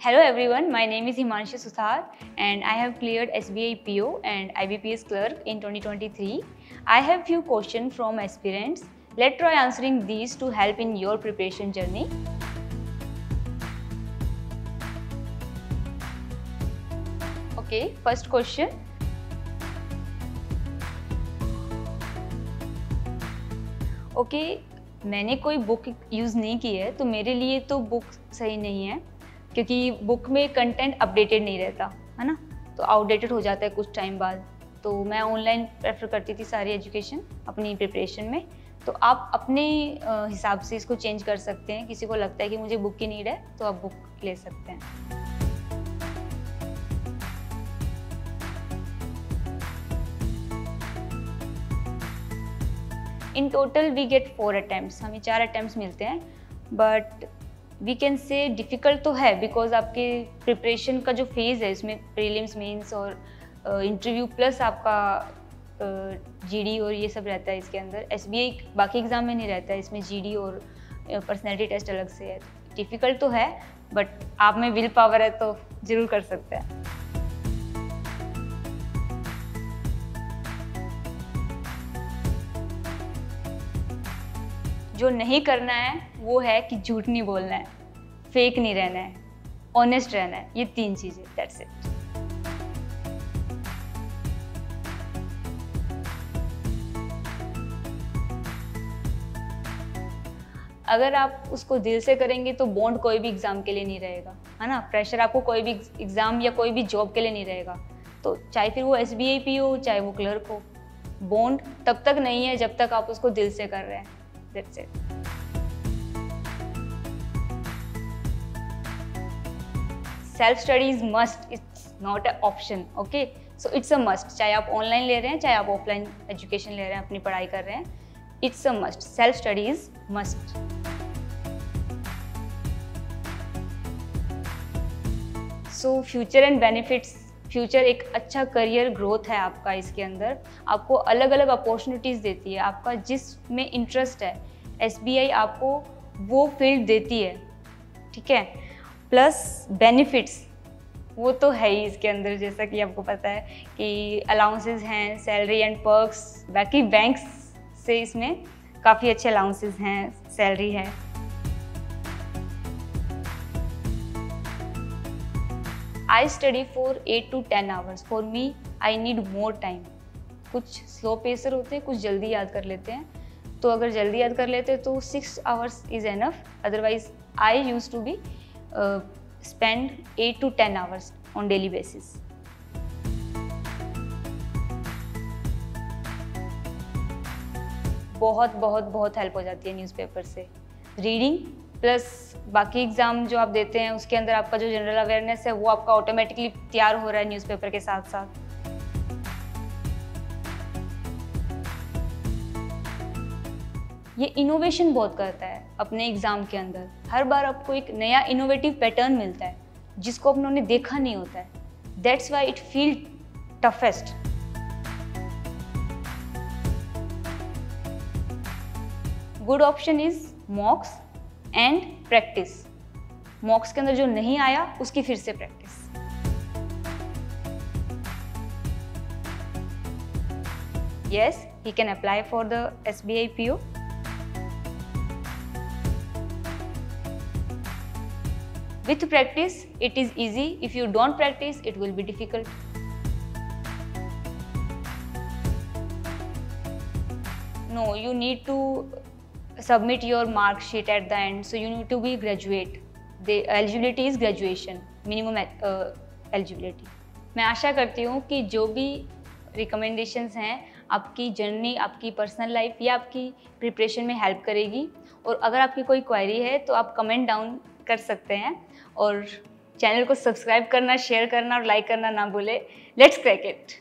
Hello everyone, my name is Himanshu Suthar and I have cleared SBI PO and IBPS clerk in 2023. I have few questions from aspirants. Let's try answering these to help in your preparation journey. Okay, first question. Okay okay, मैंने कोई book use नहीं की है तो मेरे लिए तो book सही नहीं है क्योंकि बुक में कंटेंट अपडेटेड नहीं रहता, है ना? तो आउटडेटेड हो जाता है कुछ टाइम बाद। तो मैं ऑनलाइन प्रेफर करती थी सारी एजुकेशन अपनी प्रिपरेशन में। तो आप अपने हिसाब से इसको चेंज कर सकते हैं। किसी को लगता है कि मुझे बुक की नीड है तो आप बुक ले सकते हैं। In total we get four attempt हमें चार अटैम्प्ट मिलते हैं but we can say difficult तो है बिकॉज़ आपके प्रिपरेशन का जो फ़ेज़ है, इसमें प्रीलिम्स मेंस और इंटरव्यू प्लस आपका जीडी और ये सब रहता है इसके अंदर। एस बाकी एग्ज़ाम में नहीं रहता है, इसमें जीडी और पर्सनैलिटी टेस्ट अलग से है। डिफ़िकल्ट तो है बट आप में विल पावर है तो ज़रूर कर सकते हैं। जो नहीं करना है, वो है कि झूठ नहीं बोलना है फेक नहीं रहना है ऑनेस्ट रहना है। ये तीन चीज़ें दैट्स इट अगर आप उसको दिल से करेंगे तो बॉन्ड कोई भी एग्ज़ाम के लिए नहीं रहेगा, है ना? प्रेशर आपको कोई भी एग्ज़ाम या कोई भी जॉब के लिए नहीं रहेगा। तो चाहे फिर वो एस बी आई पी हो, चाहे वो क्लर्क हो बॉन्ड तब तक नहीं है जब तक आप उसको दिल से कर रहे हैं। That's it. Self study is must it's not a option okay so it's a must चाहे आप ऑनलाइन ले रहे हैं, चाहे आप ऑफलाइन एजुकेशन ले रहे हैं, अपनी पढ़ाई कर रहे हैं it's a must self study is must so future and benefits future एक अच्छा करियर ग्रोथ है आपका इसके अंदर। आपको अलग अलग अपॉर्चुनिटीज़ देती है। आपका जिस में इंटरेस्ट है एसबीआई आपको वो फ़ील्ड देती है। ठीक है? प्लस बेनिफिट्स वो तो है ही इसके अंदर, जैसा कि आपको पता है कि अलाउंसेस हैं सैलरी एंड पर्क्स बाकी बैंक्स से इसमें काफ़ी अच्छे अलाउंसेस हैं सैलरी है। I study for eight to ten hours for me I need more time कुछ स्लो पेसर होते हैं, कुछ जल्दी याद कर लेते हैं। तो अगर जल्दी याद कर लेते हैं तो six hours is enough otherwise I use to be spend eight to ten hours on daily basis बहुत बहुत बहुत हेल्प हो जाती है न्यूज़पेपर से। रीडिंग प्लस बाकी एग्ज़ाम जो आप देते हैं, उसके अंदर आपका जो जनरल अवेयरनेस है, वो आपका ऑटोमेटिकली तैयार हो रहा है न्यूज़पेपर के साथ साथ। ये इनोवेशन बहुत करता है अपने एग्ज़ाम के अंदर। हर बार आपको एक नया इनोवेटिव पैटर्न मिलता है, जिसको अपनों देखा नहीं होता है। That's why it feel toughest good option is mocks and practice mocks के अंदर जो नहीं आया, उसकी फिर से practice yes he can apply for the S B I P O with practice it is easy if you don't practice it will be difficult no you need to submit your mark sheet at the end so you need to be graduate. The eligibility is graduation minimum uh, eligibility. मैं आशा करती हूँ कि जो भी recommendations हैं आपकी journey आपकी personal life या आपकी प्रिपरेशन में हेल्प करेगी। और अगर आपकी कोई क्वेरी है तो आप कमेंट डाउन कर सकते हैं। और चैनल को सब्सक्राइब करना शेयर करना और लाइक करना ना भूले। Let's crack it